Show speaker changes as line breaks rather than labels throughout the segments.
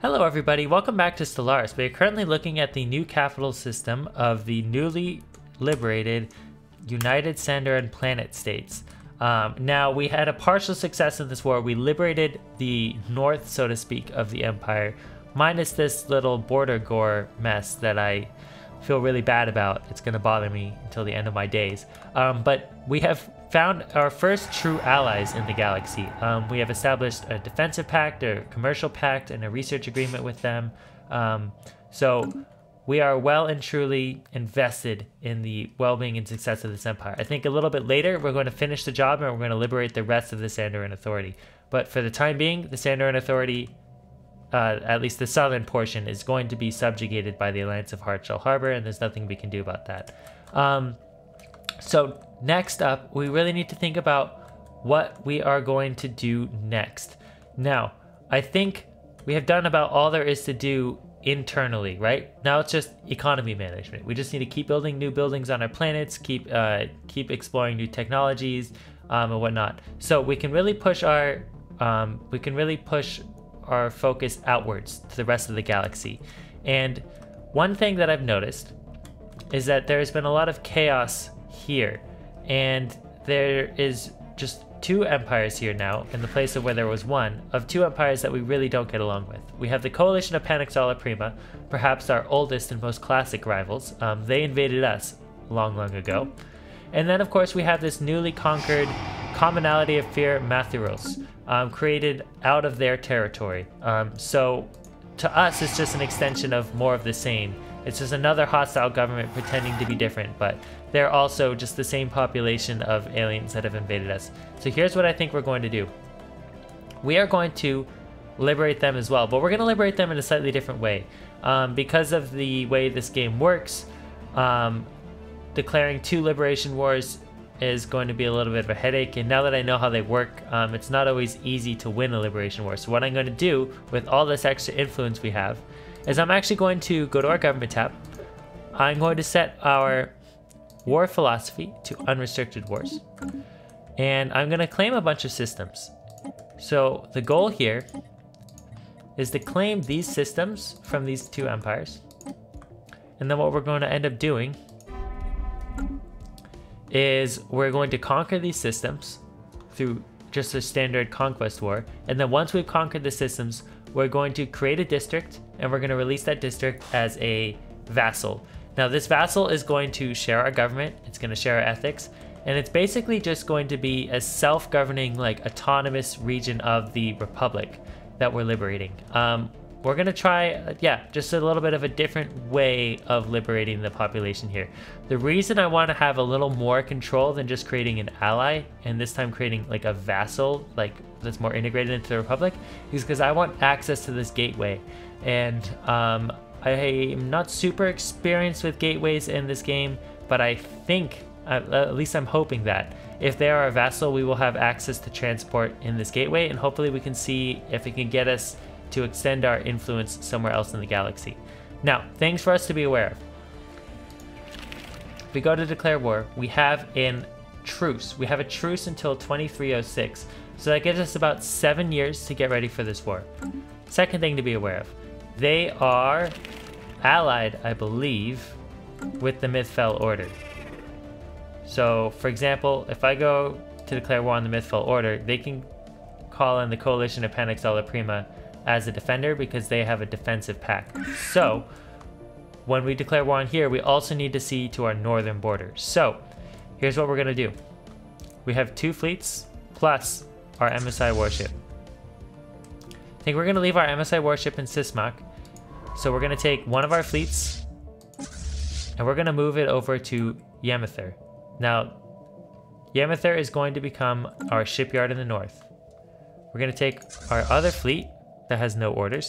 Hello everybody, welcome back to Stellaris. We are currently looking at the new capital system of the newly liberated United Sandoran Planet States. Um, now, we had a partial success in this war. We liberated the north, so to speak, of the Empire, minus this little border gore mess that I feel really bad about. It's going to bother me until the end of my days. Um, but we have found our first true allies in the galaxy. Um, we have established a defensive pact, a commercial pact, and a research agreement with them. Um, so we are well and truly invested in the well-being and success of this empire. I think a little bit later we're going to finish the job and we're going to liberate the rest of the Sandoran Authority. But for the time being, the Sandoran Authority, uh, at least the southern portion, is going to be subjugated by the Alliance of Hardshell Harbor, and there's nothing we can do about that. Um, so next up, we really need to think about what we are going to do next. Now, I think we have done about all there is to do internally, right? Now it's just economy management. We just need to keep building new buildings on our planets, keep uh, keep exploring new technologies um, and whatnot. So we can really push our um, we can really push our focus outwards to the rest of the galaxy. And one thing that I've noticed is that there's been a lot of chaos here, and there is just two empires here now in the place of where there was one, of two empires that we really don't get along with. We have the coalition of Panaxala Prima, perhaps our oldest and most classic rivals. Um, they invaded us long, long ago. And then, of course, we have this newly conquered commonality of fear, Mathuros, um, created out of their territory. Um, so, to us, it's just an extension of more of the same. It's just another hostile government pretending to be different, but they're also just the same population of aliens that have invaded us. So here's what I think we're going to do. We are going to liberate them as well, but we're going to liberate them in a slightly different way. Um, because of the way this game works, um, declaring two liberation wars is going to be a little bit of a headache. And now that I know how they work, um, it's not always easy to win a liberation war. So what I'm going to do with all this extra influence we have is I'm actually going to go to our government tab. I'm going to set our war philosophy to unrestricted wars. And I'm going to claim a bunch of systems. So the goal here is to claim these systems from these two empires. And then what we're going to end up doing is we're going to conquer these systems through just a standard conquest war. And then once we've conquered the systems, we're going to create a district and we're going to release that district as a vassal. Now this vassal is going to share our government, it's going to share our ethics, and it's basically just going to be a self-governing, like autonomous region of the republic that we're liberating. Um, we're gonna try, uh, yeah, just a little bit of a different way of liberating the population here. The reason I want to have a little more control than just creating an ally, and this time creating like a vassal, like that's more integrated into the republic, is because I want access to this gateway. And um, I am not super experienced with gateways in this game, but I think, uh, at least I'm hoping that, if they are a vassal, we will have access to transport in this gateway, and hopefully we can see if it can get us to extend our influence somewhere else in the galaxy. Now, things for us to be aware of. If we go to declare war, we have in truce. We have a truce until 2306, so that gives us about seven years to get ready for this war. Second thing to be aware of, they are allied, I believe, with the Mythfell Order. So, for example, if I go to declare war on the Mythfell Order, they can call in the coalition of Panaxala Prima as a defender because they have a defensive pact. So, when we declare war on here, we also need to see to our northern border. So, here's what we're going to do. We have two fleets plus our MSI warship. I think we're going to leave our MSI warship in Sismak. So we're going to take one of our fleets and we're going to move it over to Yemether. Now, Yemether is going to become our shipyard in the north. We're going to take our other fleet that has no orders.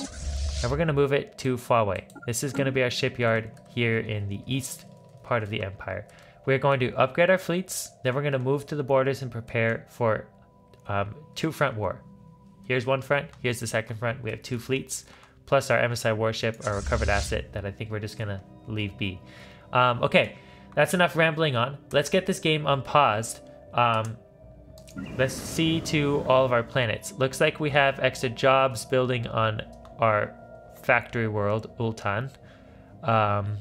And we're going to move it to Huawei. This is going to be our shipyard here in the east part of the empire. We're going to upgrade our fleets, then we're going to move to the borders and prepare for um, two front war. Here's one front, here's the second front. We have two fleets, plus our MSI warship, our recovered asset that I think we're just to leave be. Um, okay, that's enough rambling on. Let's get this game unpaused. Um, Let's see to all of our planets. Looks like we have extra jobs building on our factory world, Ultan. Um,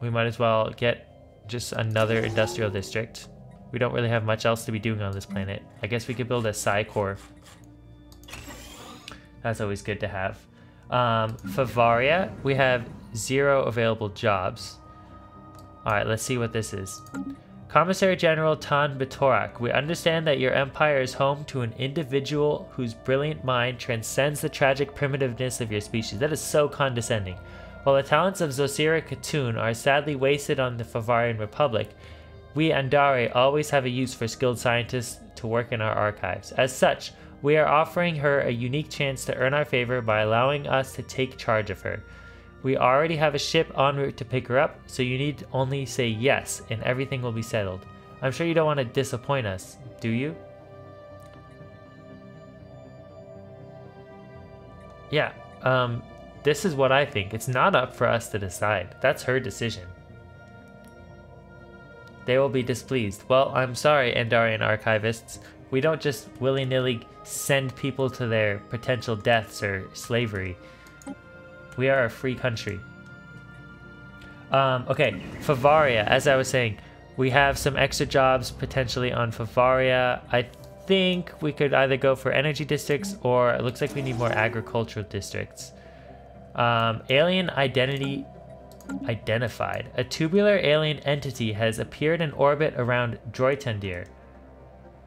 we might as well get just another industrial district. We don't really have much else to be doing on this planet. I guess we could build a Psi core. That's always good to have. Um, Fevaria, we have zero available jobs. Alright, let's see what this is. Commissary General Tan Batorak, we understand that your empire is home to an individual whose brilliant mind transcends the tragic primitiveness of your species. That is so condescending. While the talents of Zosira Khatun are sadly wasted on the Fevarian Republic, we Andare always have a use for skilled scientists to work in our archives. As such, we are offering her a unique chance to earn our favor by allowing us to take charge of her. We already have a ship en route to pick her up, so you need only say yes and everything will be settled. I'm sure you don't want to disappoint us, do you? Yeah, um, this is what I think. It's not up for us to decide. That's her decision. They will be displeased. Well, I'm sorry, Andarian archivists. We don't just willy-nilly send people to their potential deaths or slavery. We are a free country. Um, okay, Fevaria, as I was saying, we have some extra jobs potentially on Fevaria. I think we could either go for energy districts or it looks like we need more agricultural districts. Um, alien identity identified. A tubular alien entity has appeared in orbit around Droitendir.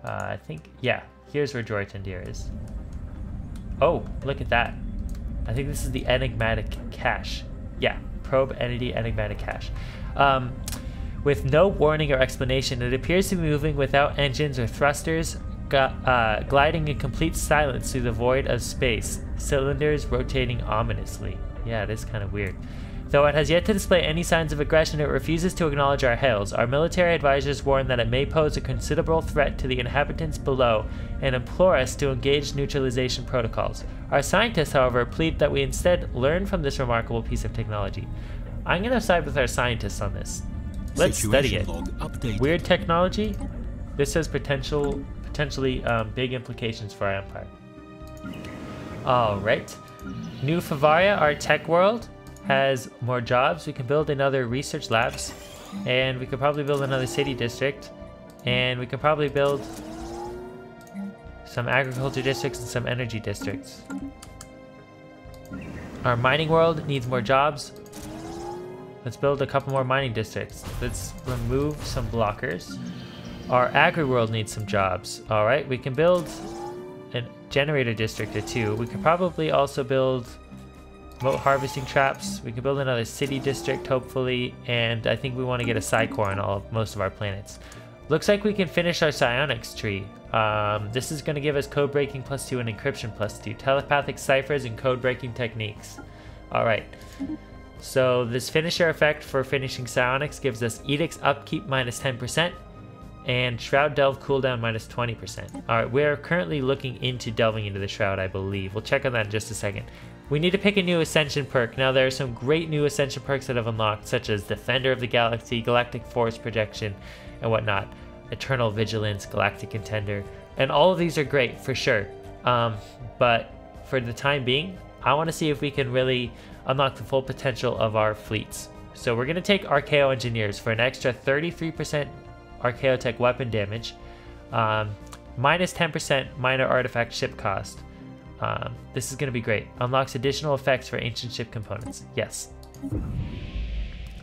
Uh, I think, yeah, here's where Joy Droitendir is. Oh, look at that. I think this is the enigmatic cache. Yeah, probe entity enigmatic cache. Um, with no warning or explanation, it appears to be moving without engines or thrusters, uh, gliding in complete silence through the void of space, cylinders rotating ominously. Yeah, it is kind of weird. Though it has yet to display any signs of aggression, it refuses to acknowledge our hails. Our military advisors warn that it may pose a considerable threat to the inhabitants below and implore us to engage neutralization protocols. Our scientists, however, plead that we instead learn from this remarkable piece of technology. I'm going to side with our scientists on this. Let's Situation study it. Weird technology? This has potential, potentially um, big implications for our empire. Alright. New Fevaria, our tech world has more jobs. We can build another research labs and we could probably build another city district and we could probably build some agriculture districts and some energy districts. Our mining world needs more jobs. Let's build a couple more mining districts. Let's remove some blockers. Our agri world needs some jobs. All right, we can build a generator district or two. We could probably also build remote harvesting traps. We can build another city district, hopefully, and I think we want to get a psi core on all most of our planets. Looks like we can finish our psionics tree. Um, this is going to give us code breaking plus two and encryption plus two, telepathic ciphers and code breaking techniques. All right. So this finisher effect for finishing psionics gives us edicts upkeep minus 10% and shroud delve cooldown minus 20%. All right, we're currently looking into delving into the shroud, I believe. We'll check on that in just a second. We need to pick a new Ascension perk. Now, there are some great new Ascension perks that have unlocked, such as Defender of the Galaxy, Galactic Force Projection, and whatnot. Eternal Vigilance, Galactic Contender, and all of these are great for sure. Um, but for the time being, I want to see if we can really unlock the full potential of our fleets. So we're going to take Archaeo Engineers for an extra 33% Archaeotech weapon damage, um, minus 10% minor artifact ship cost, um, this is going to be great. Unlocks additional effects for ancient ship components. Yes.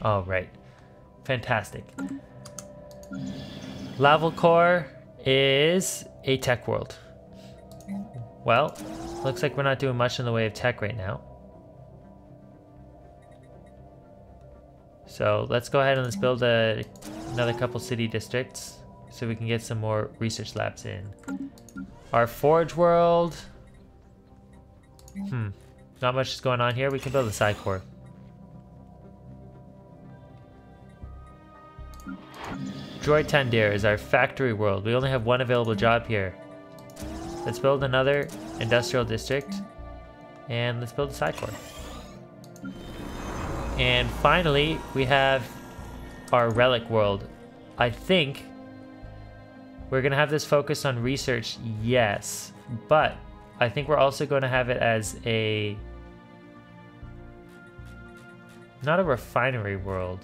All right. Fantastic. Laval Core is a tech world. Well, looks like we're not doing much in the way of tech right now. So let's go ahead and let's build a, another couple city districts so we can get some more research labs in. Our Forge world Hmm. Not much is going on here. We can build a psi core. Droitendir is our factory world. We only have one available job here. Let's build another industrial district. And let's build a psi core. And finally, we have our relic world. I think we're going to have this focus on research, yes. But I think we're also going to have it as a not a refinery world.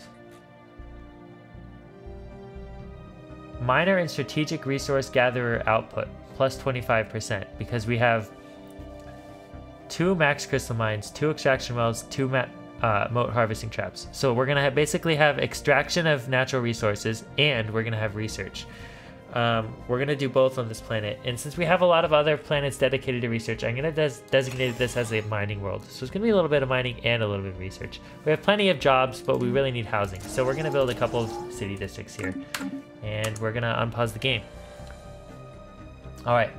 Miner and strategic resource gatherer output plus 25% because we have two max crystal mines, two extraction wells, two uh, mote harvesting traps. So we're gonna have basically have extraction of natural resources and we're gonna have research. Um, we're gonna do both on this planet. And since we have a lot of other planets dedicated to research, I'm gonna des designate this as a mining world. So it's gonna be a little bit of mining and a little bit of research. We have plenty of jobs, but we really need housing. So we're gonna build a couple of city districts here. And we're gonna unpause the game. All right,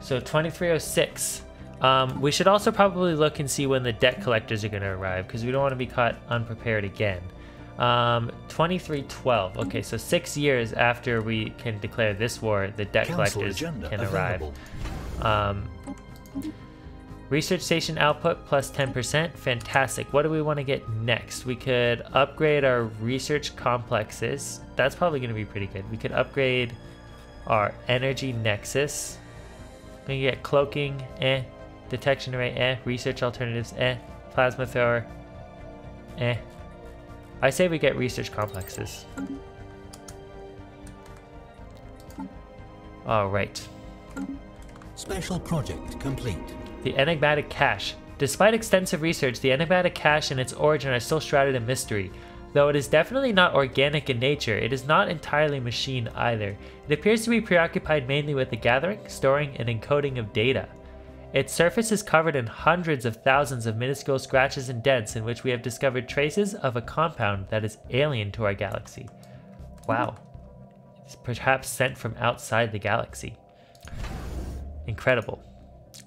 so 2306. Um, we should also probably look and see when the debt collectors are going to arrive because we don't want to be caught unprepared again. Um, 2312. Okay, so six years after we can declare this war, the debt Council collectors can arrive. Um, research station output plus 10%. Fantastic. What do we want to get next? We could upgrade our research complexes. That's probably going to be pretty good. We could upgrade our energy nexus. We can get cloaking, eh. Detection array, eh. Research alternatives, eh. Plasma thrower, eh. I say we get research complexes. Alright.
Special project complete.
The enigmatic cache. Despite extensive research, the enigmatic cache and its origin are still shrouded in mystery. Though it is definitely not organic in nature, it is not entirely machine either. It appears to be preoccupied mainly with the gathering, storing, and encoding of data. Its surface is covered in hundreds of thousands of minuscule scratches and dents in which we have discovered traces of a compound that is alien to our galaxy. Wow. It's perhaps sent from outside the galaxy. Incredible.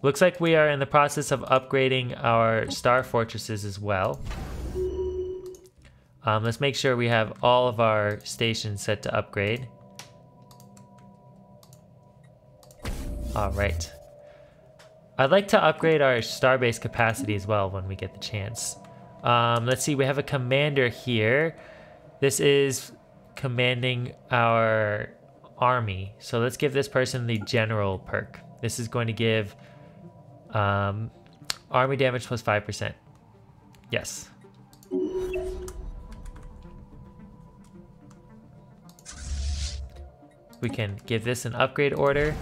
Looks like we are in the process of upgrading our star fortresses as well. Um, let's make sure we have all of our stations set to upgrade. All right. I'd like to upgrade our starbase capacity as well when we get the chance. Um, let's see, we have a commander here. This is commanding our army. So let's give this person the general perk. This is going to give um, army damage plus 5%. Yes. We can give this an upgrade order.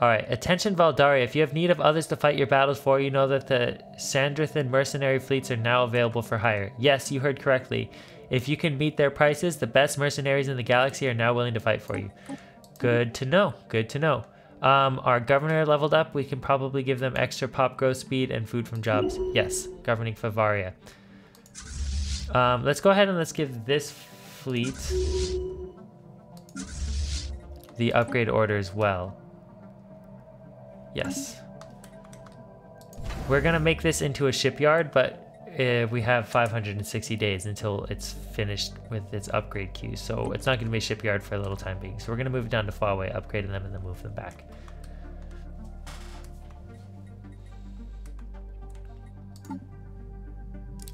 Alright, attention Valdaria, if you have need of others to fight your battles for, you know that the Sandrithan mercenary fleets are now available for hire. Yes, you heard correctly. If you can meet their prices, the best mercenaries in the galaxy are now willing to fight for you. Good to know, good to know. Um, our governor leveled up, we can probably give them extra pop growth speed and food from jobs. Yes, governing Fevaria. Um, let's go ahead and let's give this fleet the upgrade order as well. Yes. We're gonna make this into a shipyard, but uh, we have 560 days until it's finished with its upgrade queue, so it's not gonna be a shipyard for a little time being. So we're gonna move it down to Huawei, upgrade them, and then move them back.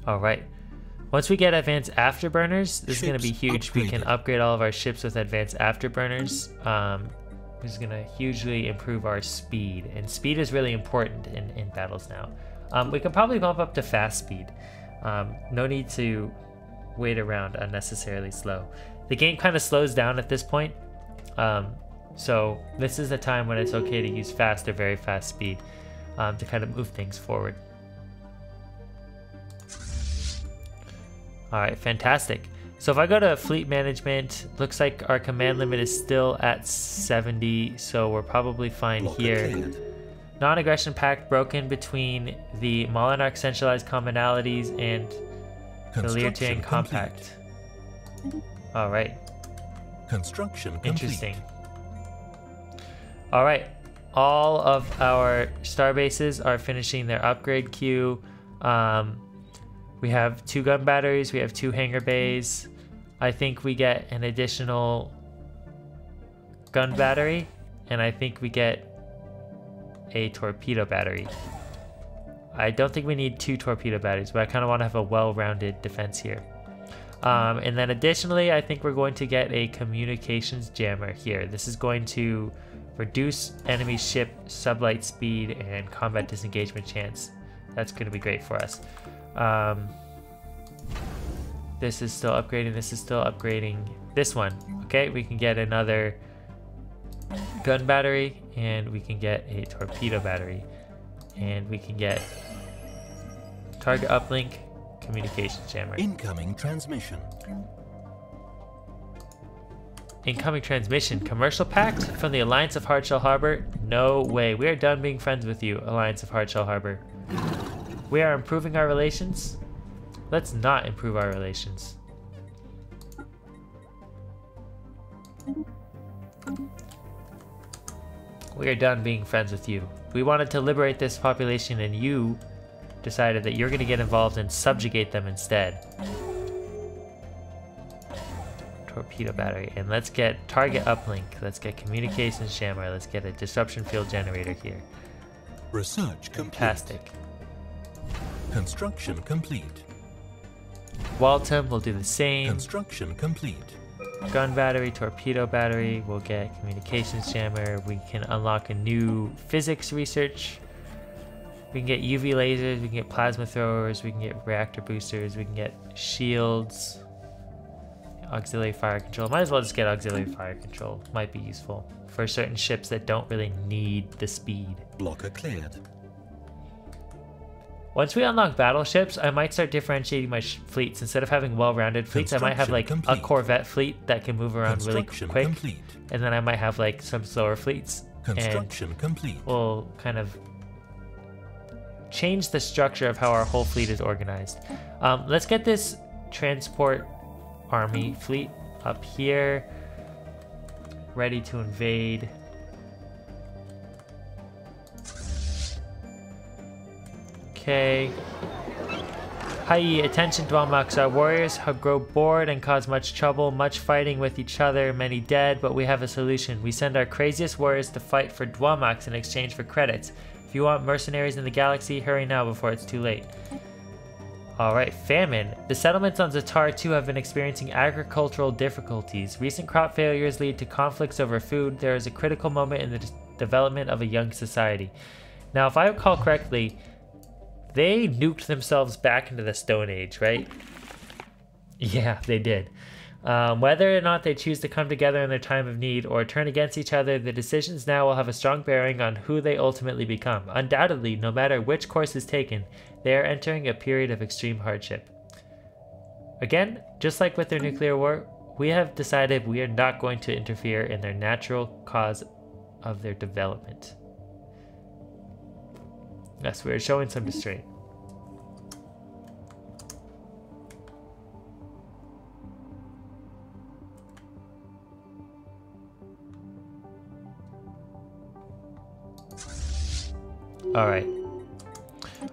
All right. Once we get advanced afterburners, this ships is going to be huge. Upgraded. We can upgrade all of our ships with advanced afterburners. Um, this is going to hugely improve our speed. And speed is really important in, in battles now. Um, we can probably bump up to fast speed. Um, no need to wait around unnecessarily slow. The game kind of slows down at this point. Um, so this is a time when it's okay to use fast or very fast speed um, to kind of move things forward. All right, fantastic. So if I go to fleet management, looks like our command limit is still at 70, so we're probably fine Block here. Non-aggression pact broken between the Molinarch centralized commonalities and the Leartian compact. All right.
Construction
Interesting. All right. All of our star bases are finishing their upgrade queue. Um, we have two gun batteries, we have two hangar bays. I think we get an additional gun battery, and I think we get a torpedo battery. I don't think we need two torpedo batteries, but I kind of want to have a well-rounded defense here. Um, and then additionally, I think we're going to get a communications jammer here. This is going to reduce enemy ship sublight speed and combat disengagement chance That's going to be great for us. Um, this is still upgrading. This is still upgrading. This one. Okay, we can get another gun battery and we can get a torpedo battery and we can get target uplink communication jammer.
Incoming transmission.
Incoming transmission. Commercial pact from the Alliance of Hardshell Harbor? No way. We are done being friends with you, Alliance of Hardshell Harbor. We are improving our relations? Let's not improve our relations. We are done being friends with you. We wanted to liberate this population and you decided that you're going to get involved and subjugate them instead. Torpedo battery. And let's get target uplink. Let's get communications jammer. Let's get a disruption field generator here.
Research complete.
Fantastic.
Construction complete.
Waltham will do the same.
Construction complete.
gun battery, torpedo battery. We'll get communications jammer. We can unlock a new physics research. We can get UV lasers. We can get plasma throwers. We can get reactor boosters. We can get shields. Auxiliary fire control. Might as well just get auxiliary fire control. Might be useful for certain ships that don't really need the speed.
Blocker cleared.
Once we unlock battleships, I might start differentiating my sh- fleets. Instead of having well-rounded fleets, I might have like
Construction
a corvette fleet that can move around really
Construction
quick,
complete.
and then I might have like some slower fleets, and
complete.
we'll kind of change the structure of how our whole fleet is organized. Um, let's get this transport army fleet up here, ready to invade. Okay. Hi, attention Dwalmux. Our warriors have grow bored and cause much trouble, much fighting with each other, many dead, but we have a solution. We send our craziest warriors to fight for Dwalmux in exchange for credits. If you want mercenaries in the galaxy, hurry now before it's too late. Alright, famine. The settlements on Zatar 2 have been experiencing agricultural difficulties. Recent crop failures lead to conflicts over food. There is a critical moment in the development of a young society. Now, if I recall correctly, they nuked themselves back into the Stone Age, right? Yeah, they did. Um, whether or not they choose to come together in their time of need or turn against each other, the decisions now will have a strong bearing on who they ultimately become. Undoubtedly, no matter which course is taken, they are entering a period of extreme hardship. Again, just like with their nuclear war, we have decided we are not going to interfere in their natural cause of their development. Yes, we are showing some restraint. Alright.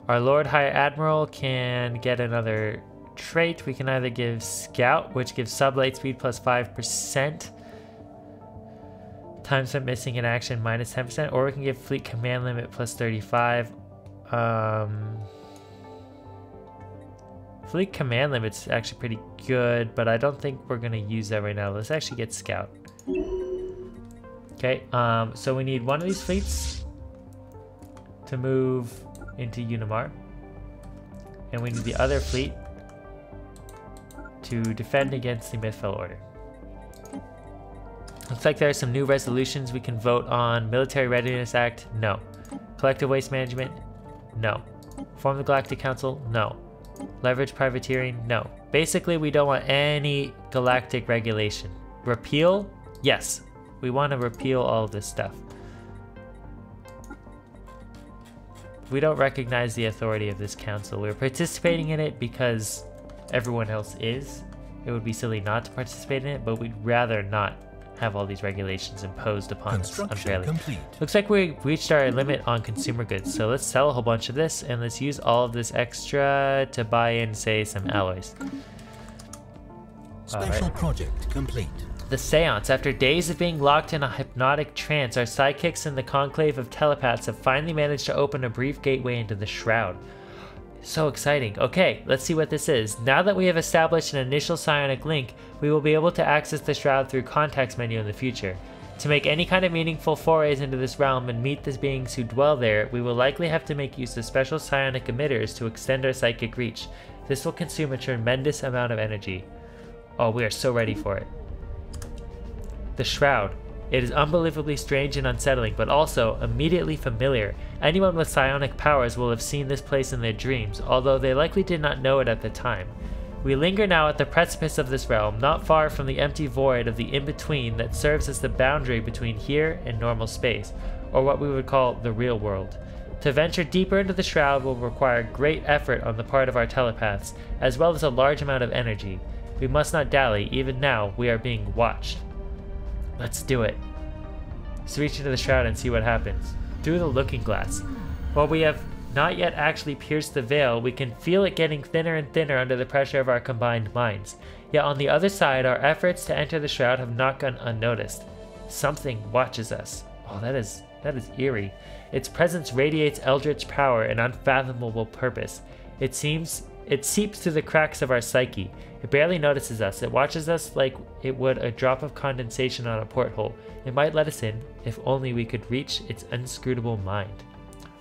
Our Lord High Admiral can get another trait. We can either give Scout, which gives sublight speed plus 5%, time spent missing in action minus 10%, or we can give Fleet Command Limit plus 35. Um, Fleet Command Limit's actually pretty good, but I don't think we're going to use that right now. Let's actually get Scout. Okay, um, so we need one of these fleets to move into Unimar. And we need the other fleet to defend against the Mythfell Order. Looks like there are some new resolutions we can vote on. Military Readiness Act? No. Collective Waste Management? No. Form the Galactic Council? No. Leverage Privateering? No. Basically, we don't want any galactic regulation. Repeal? Yes. We want to repeal all this stuff. We don't recognize the authority of this council. We're participating in it because everyone else is. It would be silly not to participate in it, but we'd rather not have all these regulations imposed upon us unfairly.
complete.
Looks like we reached our limit on consumer goods, so let's sell a whole bunch of this and let's use all of this extra to buy in, say, some alloys.
Special project complete.
The seance. After days of being locked in a hypnotic trance, our psychics in the conclave of telepaths have finally managed to open a brief gateway into the shroud. So exciting. Okay, let's see what this is. Now that we have established an initial psionic link, we will be able to access the shroud through context menu in the future. To make any kind of meaningful forays into this realm and meet the beings who dwell there, we will likely have to make use of special psionic emitters to extend our psychic reach. This will consume a tremendous amount of energy. Oh, we are so ready for it. The Shroud. It is unbelievably strange and unsettling, but also immediately familiar. Anyone with psionic powers will have seen this place in their dreams, although they likely did not know it at the time. We linger now at the precipice of this realm, not far from the empty void of the in between that serves as the boundary between here and normal space, or what we would call the real world. To venture deeper into the shroud will require great effort on the part of our telepaths, as well as a large amount of energy. We must not dally, even now we are being watched. Let's do it. Let's reach into the shroud and see what happens. Through the looking glass. While we have not yet actually pierced the veil, we can feel it getting thinner and thinner under the pressure of our combined minds. Yet on the other side, our efforts to enter the shroud have not gone unnoticed. Something watches us. Oh, that is that is eerie. Its presence radiates eldritch power and unfathomable purpose. It seems it seeps through the cracks of our psyche. It barely notices us. It watches us like it would a drop of condensation on a porthole. It might let us in if only we could reach its inscrutable mind.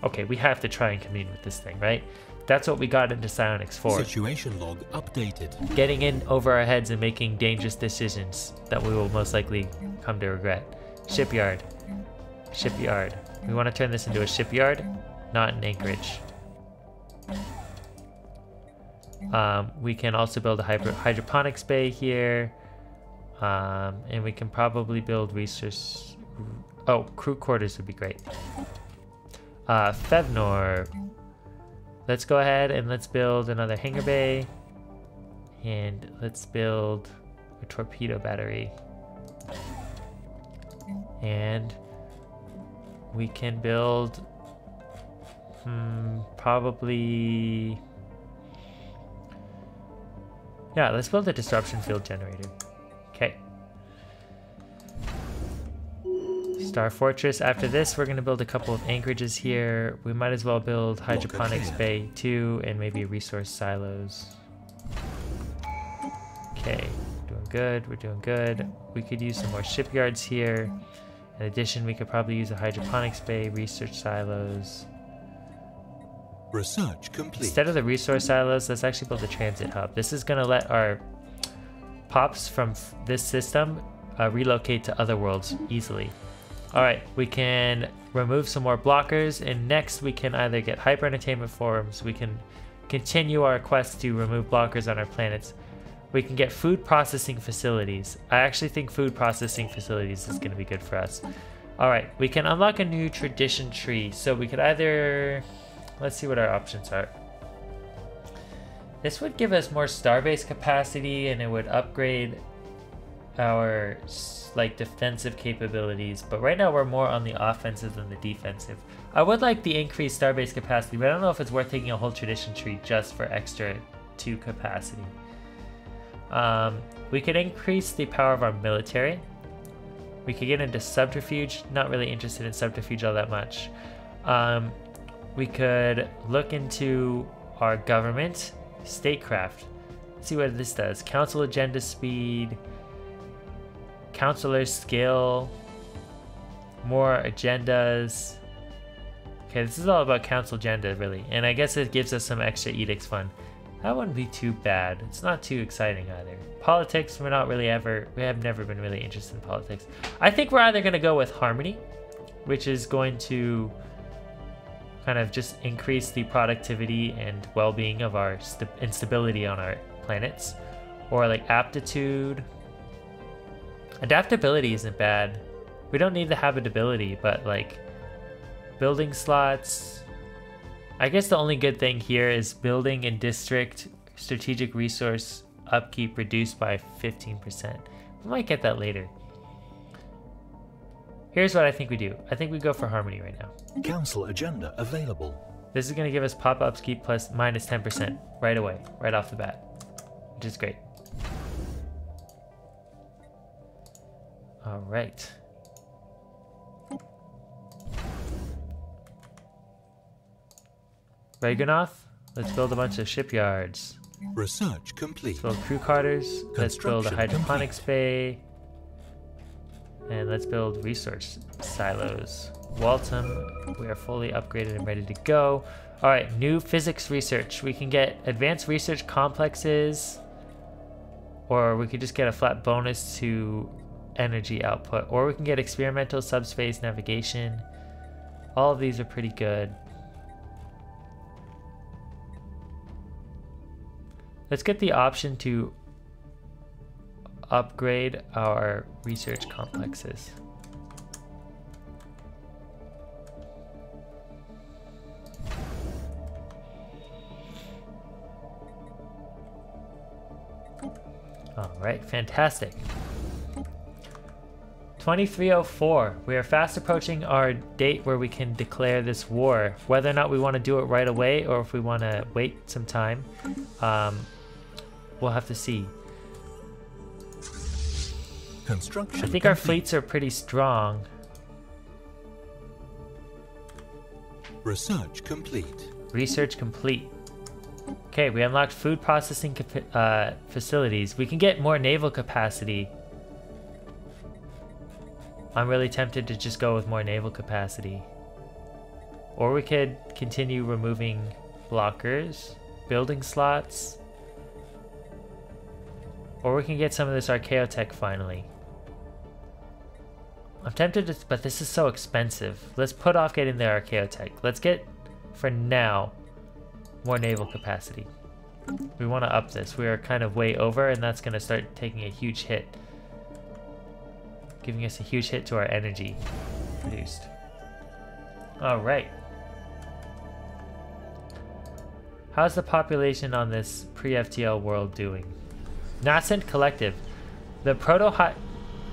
Okay, we have to try and commune with this thing, right? That's what we got into Psionics for.
Situation log updated.
Getting in over our heads and making dangerous decisions that we will most likely come to regret. Shipyard. Shipyard. We want to turn this into a shipyard, not an anchorage. Um, we can also build a hydro hydroponics bay here. Um, and we can probably build resource... Oh, crew quarters would be great. Uh, Fevnor. Let's go ahead and let's build another hangar bay. And let's build a torpedo battery. And we can build hmm, probably yeah let's build a disruption field generator okay Star Fortress. After this, we're going to build a couple of anchorages here. We might as well build Hydroponics Bay 2 and maybe resource silos. Okay, doing good. We're doing good. We could use some more shipyards here. In addition, we could probably use a hydroponics bay, research silos.
Research complete.
Instead of the resource silos, let's actually build a transit hub. This is going to let our pops from this system uh, relocate to other worlds easily. All right, we can remove some more blockers, and next we can either get hyper entertainment forums, we can continue our quest to remove blockers on our planets. We can get food processing facilities. I actually think food processing facilities is going to be good for us. All right, we can unlock a new tradition tree. So we could either, let's see what our options are. This would give us more starbase capacity and it would upgrade our like defensive capabilities, but right now we're more on the offensive than the defensive. I would like the increased starbase capacity, but I don't know if it's worth taking a whole tradition tree just for extra 2 capacity. Um, we could increase the power of our military. We could get into subterfuge. Not really interested in subterfuge all that much. Um, we could look into our government, statecraft. see what this does. Council agenda speed, counselor skill, more agendas. Okay, this is all about council agenda, really. And I guess it gives us some extra edicts fun. That wouldn't be too bad. It's not too exciting either. Politics, we're not really ever, we have never been really interested in politics. I think we're either going to go with Harmony, which is going to kind of just increase the productivity and well-being of our st and on our planets, or like Aptitude, Adaptability isn't bad. We don't need the habitability, but like building slots. I guess the only good thing here is building and district strategic resource upkeep reduced by 15%. We might get that later. Here's what I think we do. I think we go for harmony right now.
Council agenda available.
This is going to give us pop upkeep plus minus 10% right away, right off the bat, which is great. All right. Regonoth, let's build a bunch of shipyards.
Research complete.
Let's build crew quarters. Let's build a hydroponics bay. And let's build resource silos. Waltham, we are fully upgraded and ready to go. All right, new physics research. We can get advanced research complexes, or we could just get a flat bonus to energy output, or we can get experimental subspace navigation. All of these are pretty good. Let's get the option to upgrade our research complexes. All right, fantastic. 2304. We are fast approaching our date where we can declare this war. Whether or not we want to do it right away or if we want to wait some time, um, we'll have to see.
Construction
I think our fleets are pretty strong.
Research complete.
Research complete. Okay, we unlocked food processing uh, facilities. We can get more naval capacity. I'm really tempted to just go with more naval capacity. Or we could continue removing blockers, building slots. Or we can get some of this archaeotech finally. I'm tempted to, but this is so expensive. Let's put off getting the archaeotech. Let's get, for now, more naval capacity. We want to up this. We are kind of way over, and that's going to start taking a huge hit. Giving us a huge hit to our energy produced. Alright. How's the population on this pre-FTL world doing? Nascent Collective. The proto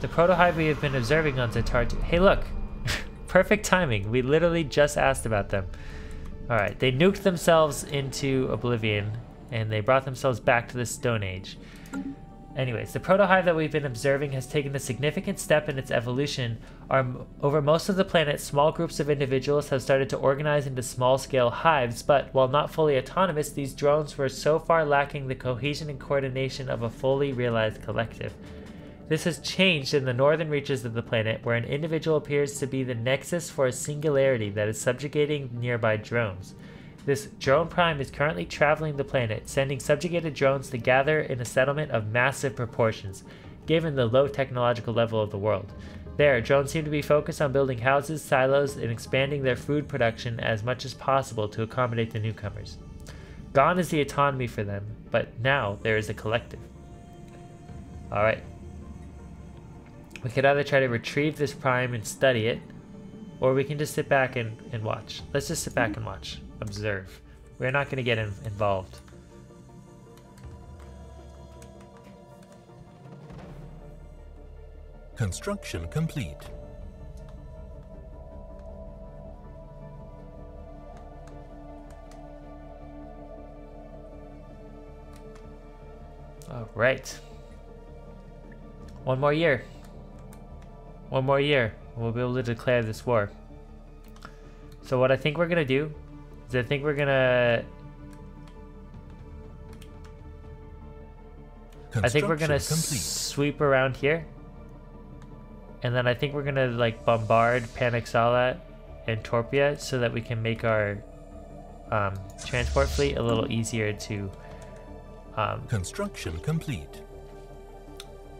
the protohive we have been observing on Zatar. Hey, look! Perfect timing. We literally just asked about them. Alright, they nuked themselves into oblivion, and they brought themselves back to the Stone Age. Anyways, the protohive that we've been observing has taken a significant step in its evolution. Our, over most of the planet, small groups of individuals have started to organize into small-scale hives, but while not fully autonomous, these drones were so far lacking the cohesion and coordination of a fully realized collective. This has changed in the northern reaches of the planet, where an individual appears to be the nexus for a singularity that is subjugating nearby drones. This drone prime is currently traveling the planet, sending subjugated drones to gather in a settlement of massive proportions, given the low technological level of the world. There, drones seem to be focused on building houses, silos, and expanding their food production as much as possible to accommodate the newcomers. Gone is the autonomy for them, but now there is a collective. Alright. We could either try to retrieve this prime and study it, or we can just sit back and, and watch. Let's just sit back and watch. Observe. We're not going to get in, involved.
Construction complete.
Alright. One more year. One more year. and We'll be able to declare this war. So what I think we're going to do is I think we're going to... I think we're to
complete.
sweep around here. And then I think we're going to like bombard Panaxala and Torpia so that we can make our um, transport fleet a little easier to um,
Construction complete.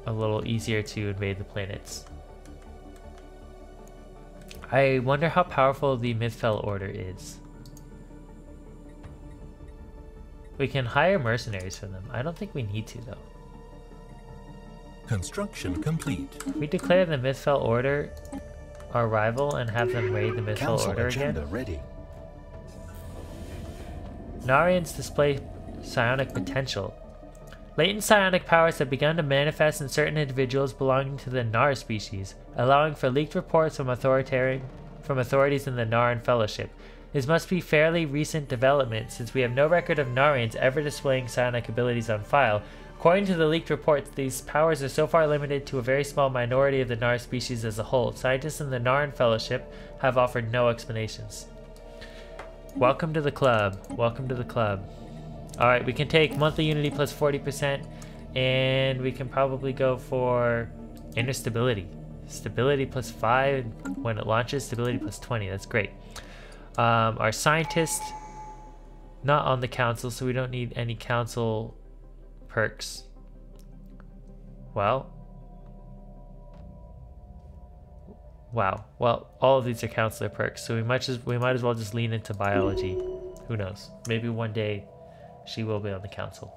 a little easier to invade the planets. I wonder how powerful the Mythfell Order is. We can hire mercenaries for them. I don't think we need to though.
Construction complete.
We declare the Mythfell Order our rival and have them raid the Mythfell
Council
Order
agenda
again.
ready.
Narians display psionic potential. Latent psionic powers have begun to manifest in certain individuals belonging to the Nar species, allowing for leaked reports from from authorities in the Narn Fellowship. This must be fairly recent development since we have no record of Narians ever displaying psionic abilities on file. According to the leaked reports, these powers are so far limited to a very small minority of the Nar species as a whole. Scientists in the Narn Fellowship have offered no explanations. Welcome to the club. Welcome to the club. All right, we can take monthly unity plus 40%, and we can probably go for inner stability. Stability plus 5 when it launches, stability plus 20. That's great. Um, our scientist, not on the council, so we don't need any council perks. Well, wow. Well, all of these are counselor perks, so we might just we might as well just lean into biology. Who knows? Maybe one day she will be on the council.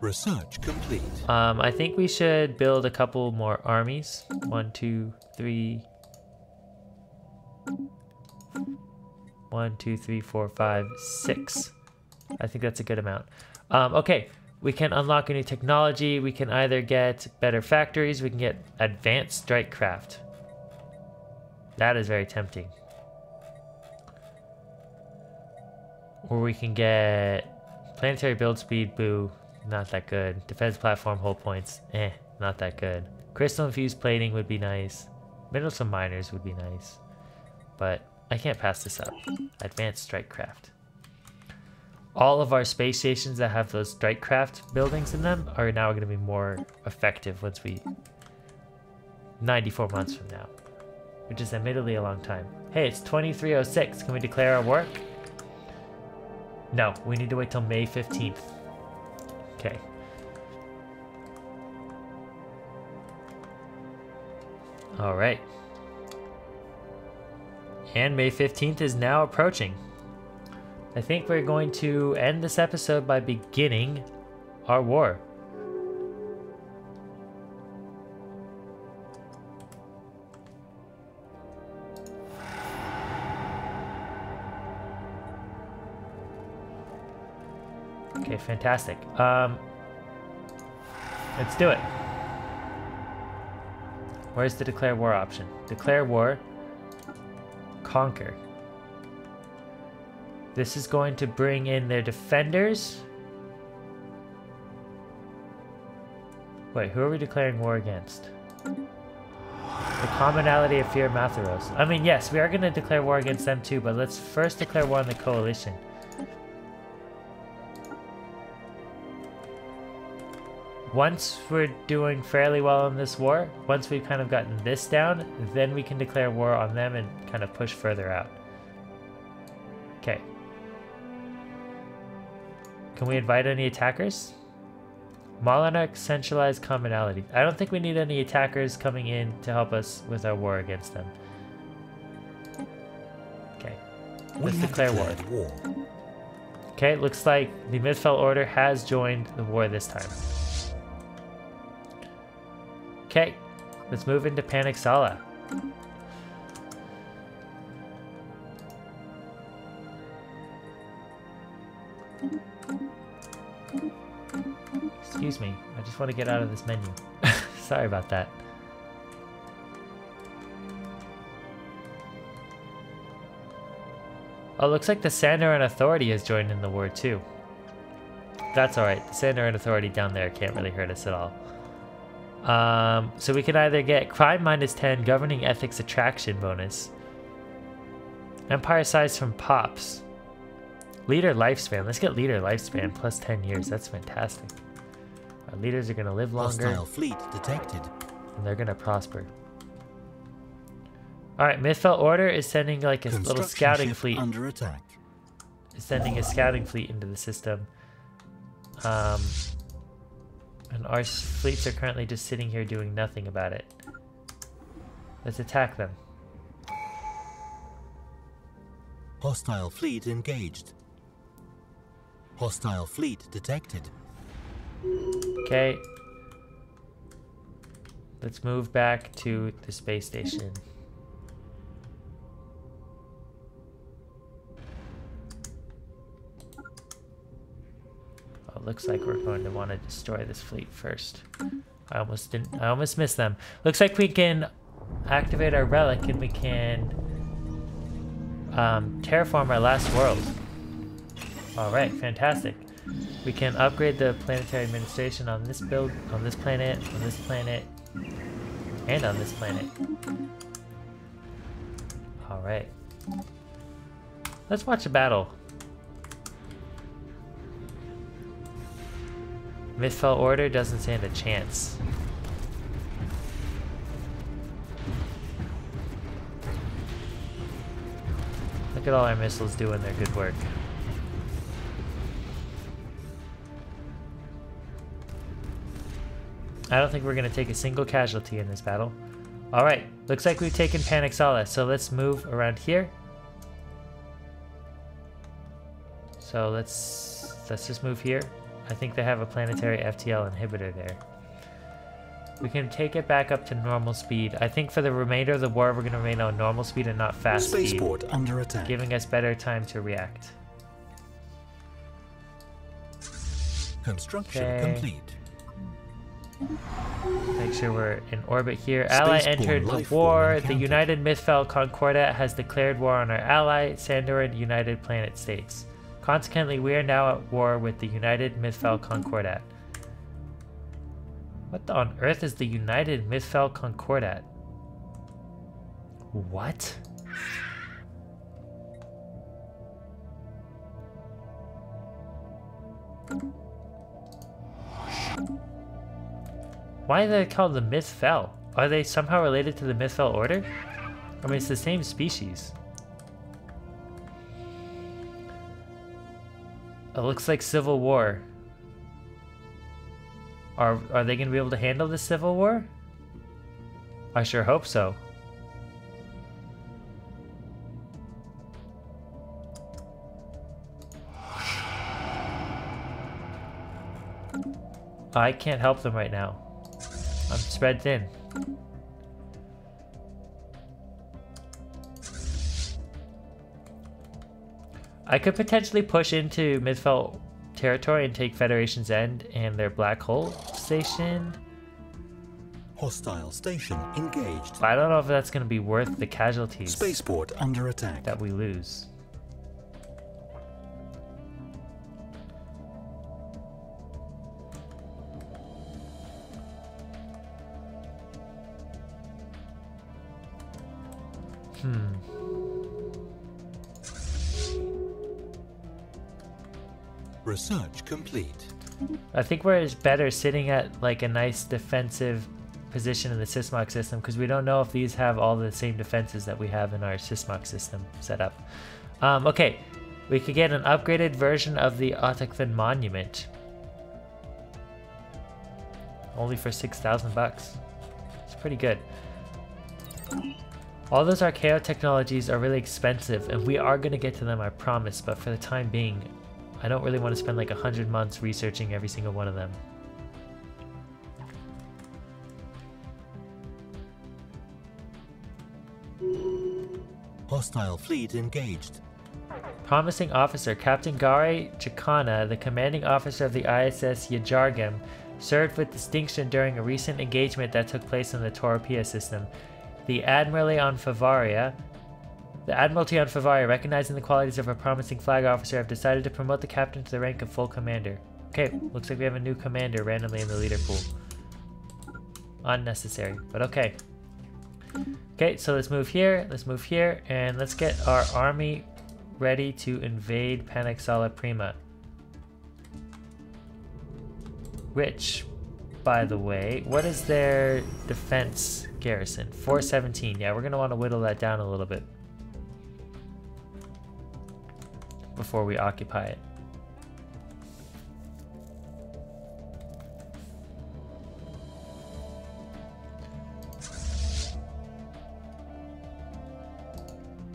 Research complete.
Um, I think we should build a couple more armies. One, two, three. One, two, three, four, five, six. I think that's a good amount. Um, okay, we can unlock a new technology. We can either get better factories. We can get advanced strike craft. That is very tempting. Or we can get planetary build speed, boo, not that good. Defense platform hold points, eh, not that good. Crystal infused plating would be nice. Middle and miners would be nice. But I can't pass this up. Advanced strike craft. All of our space stations that have those strike craft buildings in them are now going to be more effective once we 94 months from now, which is admittedly a long time. Hey, it's 2306. Can we declare our work? No, we need to wait till May 15th. Okay. All right. And May 15th is now approaching. I think we're going to end this episode by beginning our war. Fantastic. Um, let's do it. Where's the declare war option? Declare war. Conquer. This is going to bring in their defenders. Wait, who are we declaring war against? The commonality of fear Matharos. I mean, yes, we are going to declare war against them too, but let's first declare war on the coalition. Once we're doing fairly well in this war, once we've kind of gotten this down, then we can declare war on them and kind of push further out. Okay. Can we invite any attackers? Monarch centralized commonality. I don't think we need any attackers coming in to help us with our war against them. Okay. Let's declare war.
war.
Okay, looks like the Mythfell Order has joined the war this time. Okay, let's move into Panic Sala. Excuse me, I just want to get out of this menu. Sorry about that. Oh, looks like the Sandoran Authority has joined in the war too. That's alright, the Sandoran Authority down there can't really hurt us at all. Um, so we can either get crime minus 10, governing ethics attraction bonus, empire size from pops, leader lifespan. Let's get leader lifespan plus 10 years. That's fantastic. Our leaders are going to live longer
Hostile fleet detected.
and they're going to prosper. All right, Mythfell Order is sending like a little scouting fleet.
under attack.
Is sending a scouting fleet into the system. Um, and our fleets are currently just sitting here doing nothing about it. Let's attack them.
Hostile fleet engaged. Hostile fleet detected.
Okay. Let's move back to the space station. It looks like we're going to want to destroy this fleet first. I almost didn't. I almost missed them. Looks like we can activate our relic and we can um, terraform our last world. All right, fantastic. We can upgrade the planetary administration on this build, on this planet, on this planet, and on this planet. All right. Let's watch a battle. Mythfell Order doesn't stand a chance. Look at all our missiles doing their good work. I don't think we're going to take a single casualty in this battle. Alright, looks like we've taken Panic Solace, so let's move around here. So let's let's just move here. I think they have a planetary mm-hmm. FTL inhibitor there. We can take it back up to normal speed. I think for the remainder of the war, we're going to remain on normal speed and not fast
Spaceport
speed,
under attack.
giving us better time to react.
Construction
Okay.
complete.
Make sure we're in orbit here. Ally entered the war. The
encountered.
United Mythfell Concordat has declared war on our ally, Sandoran United Planet States. Consequently, we are now at war with the United Mythfell Concordat. What on earth is the United Mythfell Concordat? What? Why are they called the Mythfell? Are they somehow related to the Mythfell Order? I mean, it's the same species. It looks like civil war. Are are they going to be able to handle the civil war? I sure hope so. I can't help them right now. I'm spread thin. I could potentially push into Mythfell territory and take Federation's End and their black hole station.
Hostile station engaged.
But I don't know if that's going to be worth the casualties
Spaceport under attack.
that we lose. Hmm.
Research complete.
I think we're better sitting at like a nice defensive position in the Sysmog system because we don't know if these have all the same defenses that we have in our Sysmog system set up. Um, okay, we could get an upgraded version of the Otacthan Monument. Only for 6,000 bucks. It's pretty good. All those Archaeo technologies are really expensive, and we are going to get to them, I promise, but for the time being, I don't really want to spend like a hundred months researching every single one of them.
Hostile fleet engaged.
Promising officer Captain Gare Chikana, the commanding officer of the ISS Yajargam, served with distinction during a recent engagement that took place in the Toropia system. The Admiralty on Fevaria, the Admiralty on Fevaria, recognizing the qualities of a promising flag officer, have decided to promote the captain to the rank of full commander. Okay, looks like we have a new commander randomly in the leader pool. Unnecessary, but okay. Okay, so let's move here, let's move here, and let's get our army ready to invade Panaxala Prima. Which, by the way, what is their defense garrison? 417. Yeah, we're going to want to whittle that down a little bit before we occupy it.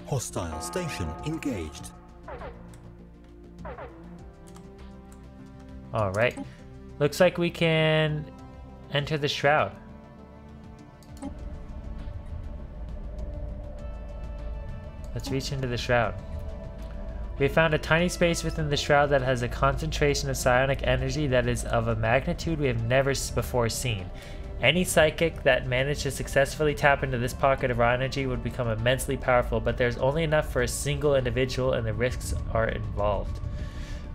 Hostile station engaged.
All right. Looks like we can enter the shroud. Let's reach into the shroud. We found a tiny space within the shroud that has a concentration of psionic energy that is of a magnitude we have never before seen. Any psychic that managed to successfully tap into this pocket of raw energy would become immensely powerful, but there's only enough for a single individual and the risks are involved.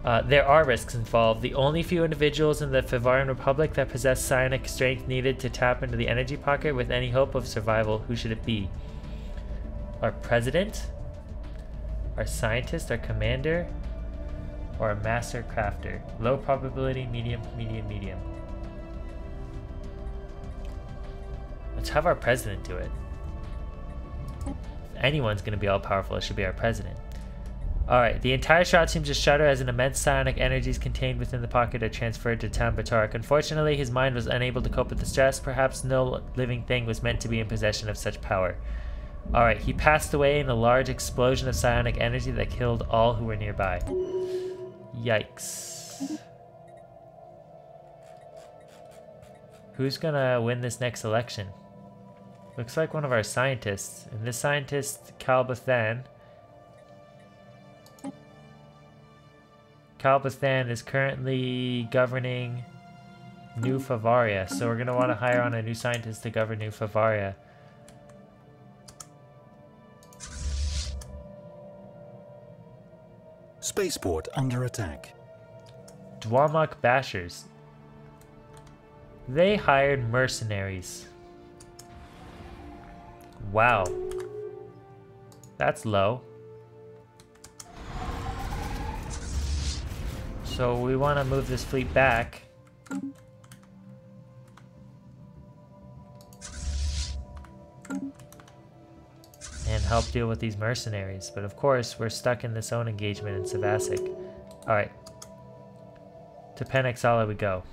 Uh, there are risks involved. The only few individuals in the Fevarian Republic that possess psionic strength needed to tap into the energy pocket with any hope of survival, who should it be? Our president? Our scientist? Our commander? or a master crafter. Low probability, medium, medium, medium. Let's have our president do it. If anyone's going to be all powerful, it should be our president. Alright, the entire Shroud seems to shudder as an immense psionic energies contained within the pocket are transferred to Tam Unfortunately, his mind was unable to cope with the stress. Perhaps no living thing was meant to be in possession of such power. Alright, he passed away in a large explosion of psionic energy that killed all who were nearby. Yikes. Who's gonna win this next election? Looks like one of our scientists. And this scientist, Calbathan, Calbathan is currently governing New Fevaria, so we're want to hire on a new scientist to govern New Fevaria.
Spaceport under attack.
Dwarmok Bashers. They hired mercenaries. Wow. That's low. So we want to move this fleet back. Help deal with these mercenaries. But of course, we're stuck in this own engagement in Savasik. Alright. To Penexala we go.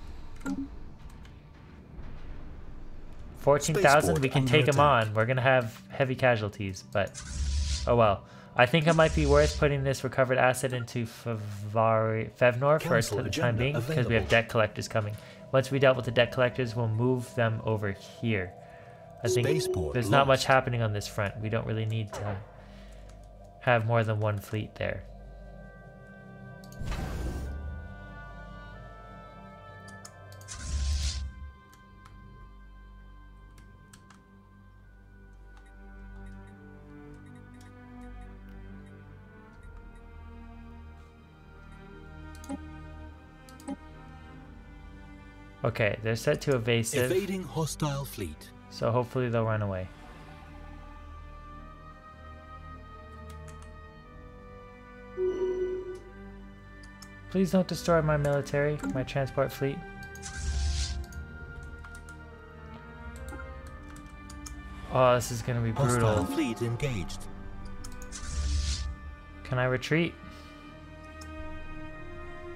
14,000, we can take them on. We're going to have heavy casualties, but oh well. I think it might be worth putting this recovered asset into Favari Fevnor for the time being because we have debt collectors coming. Once we dealt with the debt collectors, we'll move them over here. I think Spaceport there's lost. not much happening on this front. We don't really need to have more than one fleet there. Okay, they're set to evasive.
Evading hostile fleet.
So hopefully they'll run away. Please don't destroy my military, my transport fleet. Oh, this is gonna be brutal.
Fleet engaged.
Can I retreat?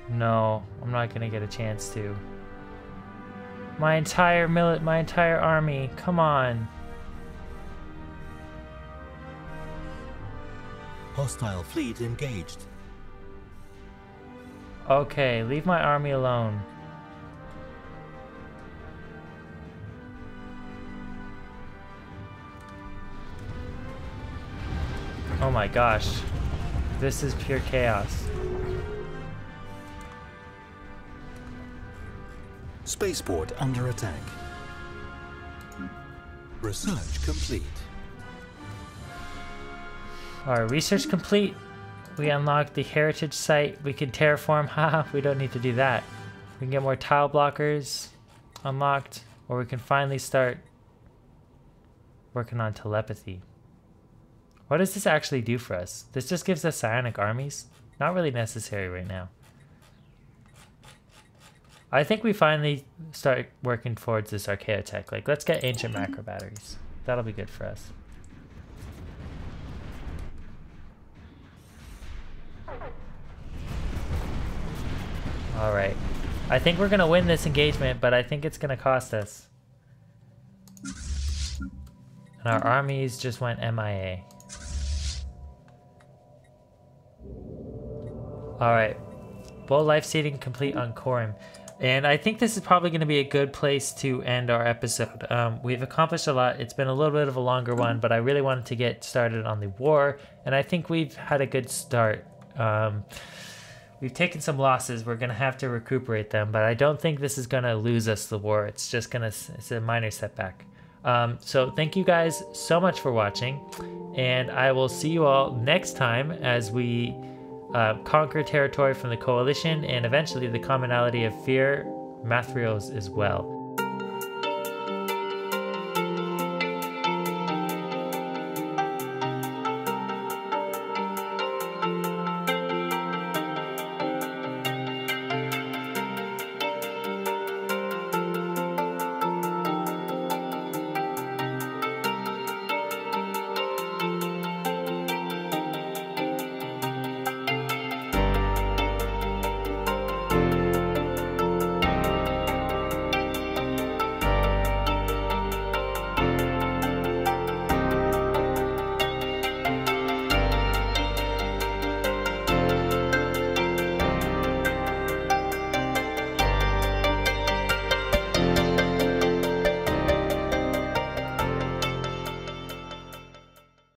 No, I'm not gonna get a chance to. My entire millet, my entire army. Come on.
Hostile fleet engaged.
Okay, leave my army alone. Oh my gosh. This is pure chaos.
Spaceport under attack. Research complete.
Our research complete. We unlocked the heritage site. We can terraform. Haha, we don't need to do that. We can get more tile blockers unlocked. Or we can finally start working on telepathy. What does this actually do for us? This just gives us psionic armies? Not really necessary right now. I think we finally start working towards this archaeotech. Like, let's get ancient macro batteries. That'll be good for us. Alright. I think we're going to win this engagement, but I think it's going to cost us. And our armies just went MIA. Alright. Bull life seeding complete on Corim. And I think this is probably going to be a good place to end our episode. Um, we've accomplished a lot. It's been a little bit of a longer one, but I really wanted to get started on the war, and I think we've had a good start. Um, we've taken some losses. We're going to have to recuperate them, but I don't think this is going to lose us the war. It's just going to, it's a minor setback. Um, so thank you guys so much for watching, and I will see you all next time as we uh, conquer territory from the coalition, and eventually the commonality of fear Mathrios as well.